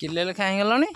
କିଲେ ଲେଖା ହେଇଗଲାଣି